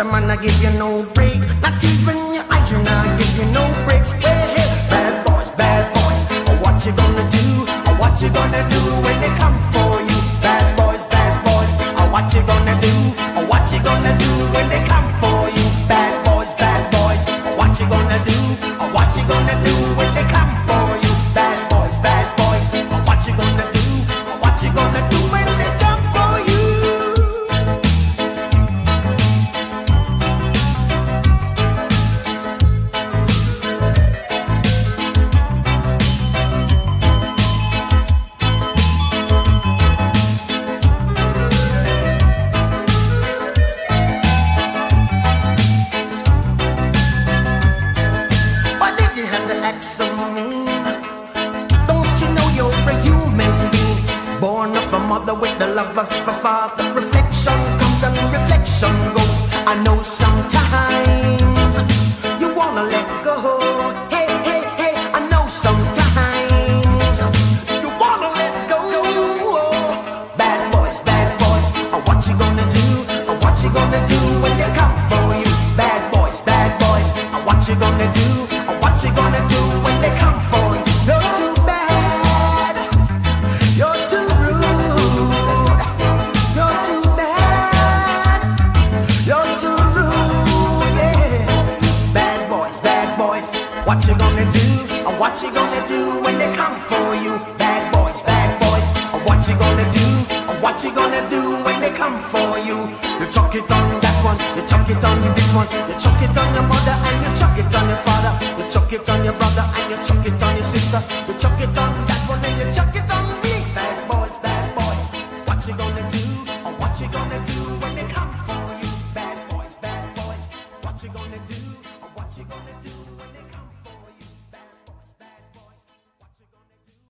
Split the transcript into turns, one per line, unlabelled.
Soldier man I give you no break. Not even your eyes not give you no breaks. To? Don't you know you're a human being? Born of a mother with the love of a father. Reflection comes and reflection goes. I know sometimes you wanna let go. What you gonna do? Uh, What you gonna do when they come for you? Bad boys, bad boys, uh, what you gonna do? Uh, What you gonna do when they come for you? You chuck it on that one, you chuck it on this one, you chuck it on your mother